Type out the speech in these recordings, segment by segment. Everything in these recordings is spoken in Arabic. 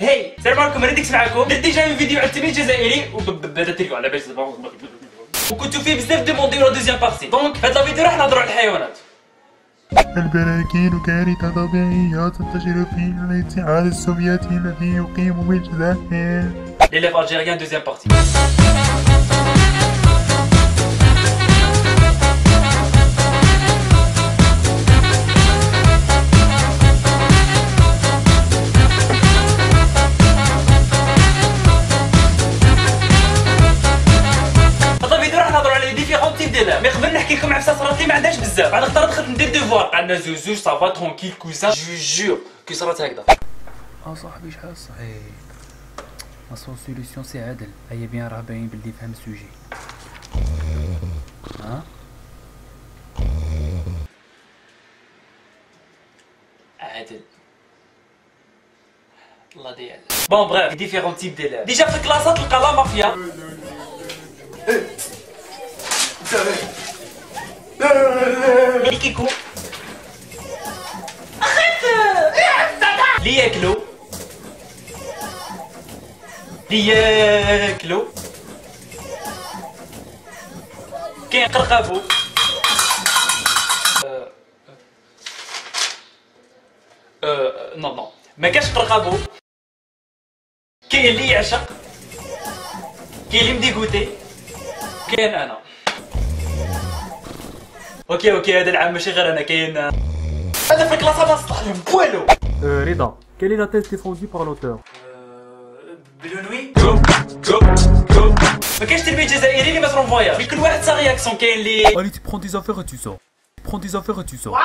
هاي السلام عليكم أنا ديكس معاكم ديجا اون فيديو على التنين الجزائري وبدا تريكو على باش وكنتو فيه بزاف ديمونديو لا دوزيام بارتي دونك هاد الفيديو راح نهضروا على الحيوانات البراكين كارثة طبيعية تنتشر في الاتحاد السوفيتي الذي يقيم بالجزائر ليليف الجيريان دوزيام بارتي قبل نحكي لكم عفسه صرات لي ما عندهاش بزاف. أنا اختار دخلت ندير ديفوار. قعدنا زوج زوج صافا ترونكيل كوزا. جو جور كي صرات هكذا. آه صاحبي شحال صحيح؟ لا سول سوليسيون سي عادل هيا بيان راه باين بلي فهم السوجي ها عادل الله ديال بون بغيف ديفيرون تيب ديال ديجا في الكلاسات تلقى لا مافيا اللي اللي ياكلو اللي ياكلو كاين قرقابو non non ما كاش قرقابو كاين اللي يعشق كاين اللي مديكوتي كاين أنا اوكي اوكي هذا العام ماشي غير انا كاين هذا في الكلاس ما صلح لهم بوالو Rida, quelle est la thèse défendue par l'auteur بلو نوي ما كاينش تربيه جزائري اللي ما تروح فواياج كل واحد سا رياكسيون كاين اللي Allez, tu prends tes affaires et tu sors. Prends tes affaires et tu sors.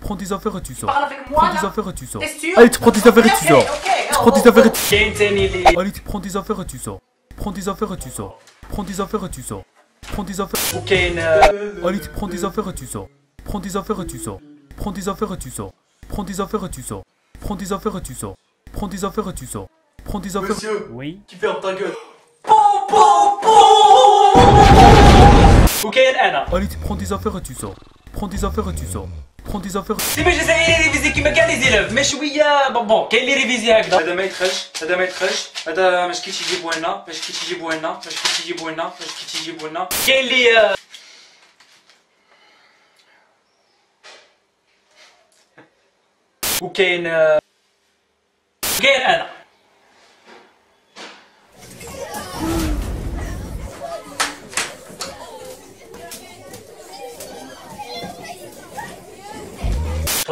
Prends tes affaires et tu sors. Prends tes affaires et tu sors. Allez, tu prends tes affaires et tu sors. Tu prends tes affaires et tu كاين ثاني اللي Allez, tu prends tes affaires et tu sors. Prends tes affaires et tu sors. Prends tes affaires et tu sors. Prends des affaires. Ok, no. Euh, Allez, tu prends tes affaires et tu sors. Prends tes affaires et tu sors. Prends tes affaires et tu sors. Prends tes affaires et tu sors. Prends tes affaires et tu sors. Prends tes affaires et tu sors. Prends tes affaires. Monsieur, oui. Tu fermes ta gueule. Ok, Anna. Allez, prends tes affaires et tu sors. Prends tes affaires et tu sors. Prends tes affaires. سيبي جزائري ريفيزي كيما كاع لي زيلاف ما شويه بون بون كاين اللي ريفيزي هكذا هذا ما يدخلش هذا ما يدخلش هذا ماش كيتش يجيبو لنا ماش كيتش يجيبو لنا ماش كيتش يجيبو لنا ماش كيتش يجيبو لنا كاين اللي آه، وكاين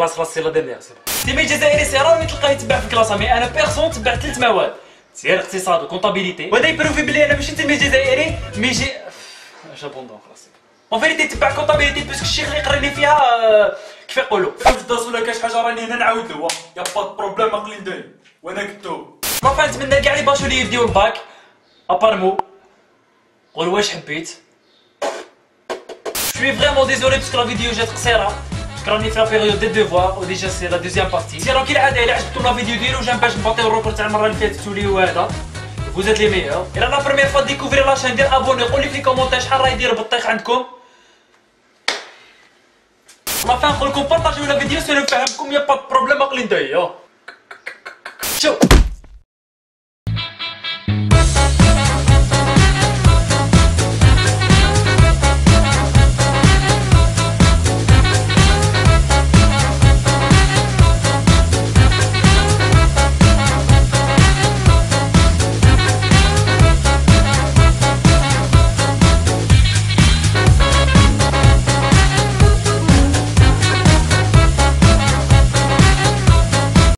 خلاص خلاص سي لا ديرنيير سي سيمي جزائري سي راني تلقاه يتبع في الكلاسه مي أنا بيرسون تبعت ثلاث مواد. سير اقتصاد وكونتابيليتي وهذا يبروفي بلي أنا ماشي تلميذ جزائري مي جي جابوندون خلاص اون فيريتي تبع كونتابيليتي باسكو الشيخ اللي قراني فيها آه، كيف يقولوا؟ واش الدرس ولا كاش حاجة راني هنا نعاود له يا با بروبليم اقلي ندير وأنا كتو ما نتمنى كاع لي باشولي يبديو الباك ابارمو قول واش حبيت. Je suis vraiment désolé parce que la vidéo جات قصيره راني في لا بيريود دي ديفوار وديجا سي لا دوزيام بارتي سيرو كي العاده الا عجبتكم لا فيديو ديروا جيم باش نبطيو الروبر تاع المره اللي فاتت وليو هذا vous êtes les meilleurs. لا بروميير فوا ديكوفري لا شين دير ابوني قولي في لي كومونتير شحال راه يدير بالطيخ عندكم لافان نقول لكم بارطاجيو لا فيديو سي نفهمكم يا با بروبليم اقلي ندير شوف